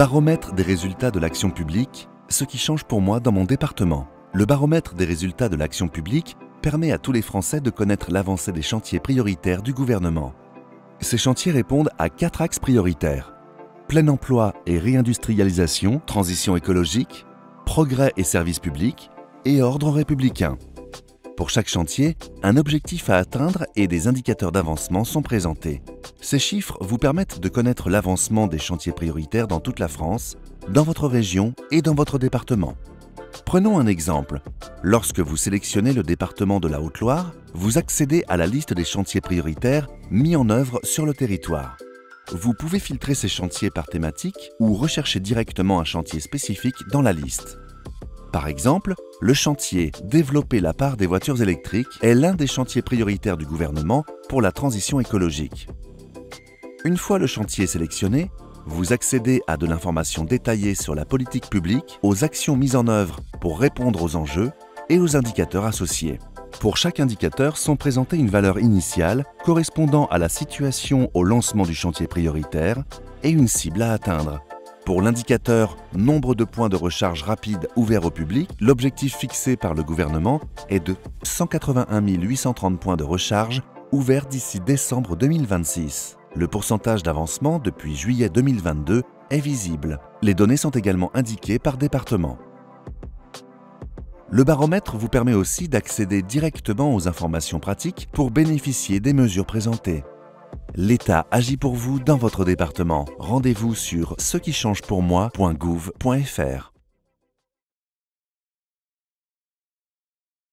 baromètre des résultats de l'action publique, ce qui change pour moi dans mon département. Le baromètre des résultats de l'action publique permet à tous les Français de connaître l'avancée des chantiers prioritaires du gouvernement. Ces chantiers répondent à quatre axes prioritaires. Plein emploi et réindustrialisation, transition écologique, progrès et services publics, et ordre républicain. Pour chaque chantier, un objectif à atteindre et des indicateurs d'avancement sont présentés. Ces chiffres vous permettent de connaître l'avancement des chantiers prioritaires dans toute la France, dans votre région et dans votre département. Prenons un exemple. Lorsque vous sélectionnez le département de la Haute-Loire, vous accédez à la liste des chantiers prioritaires mis en œuvre sur le territoire. Vous pouvez filtrer ces chantiers par thématique ou rechercher directement un chantier spécifique dans la liste. Par exemple, le chantier Développer la part des voitures électriques est l'un des chantiers prioritaires du gouvernement pour la transition écologique. Une fois le chantier sélectionné, vous accédez à de l'information détaillée sur la politique publique, aux actions mises en œuvre pour répondre aux enjeux et aux indicateurs associés. Pour chaque indicateur sont présentées une valeur initiale correspondant à la situation au lancement du chantier prioritaire et une cible à atteindre. Pour l'indicateur nombre de points de recharge rapide ouverts au public, l'objectif fixé par le gouvernement est de 181 830 points de recharge ouverts d'ici décembre 2026. Le pourcentage d'avancement depuis juillet 2022 est visible. Les données sont également indiquées par département. Le baromètre vous permet aussi d'accéder directement aux informations pratiques pour bénéficier des mesures présentées. L'État agit pour vous dans votre département. Rendez-vous sur ce qui change pour moi.gouv.fr.